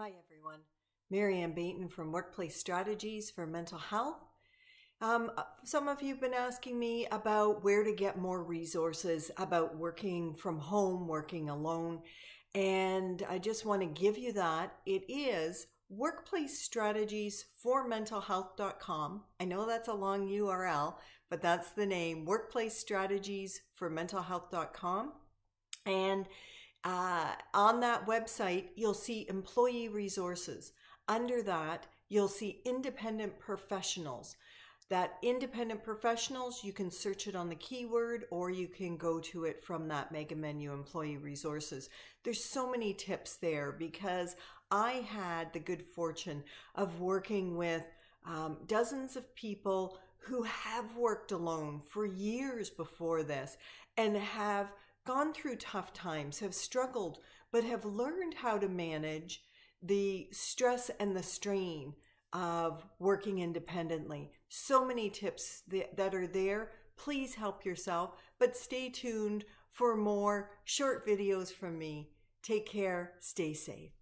Hi, everyone. Mary Ann Baynton from Workplace Strategies for Mental Health. Um, some of you have been asking me about where to get more resources about working from home, working alone, and I just want to give you that. It is workplace strategies for mental health.com. I know that's a long URL, but that's the name workplace strategies for mental health.com. And uh, on that website, you'll see employee resources. Under that, you'll see independent professionals. That independent professionals, you can search it on the keyword or you can go to it from that mega menu employee resources. There's so many tips there because I had the good fortune of working with um, dozens of people who have worked alone for years before this and have gone through tough times, have struggled, but have learned how to manage the stress and the strain of working independently. So many tips that are there. Please help yourself, but stay tuned for more short videos from me. Take care, stay safe.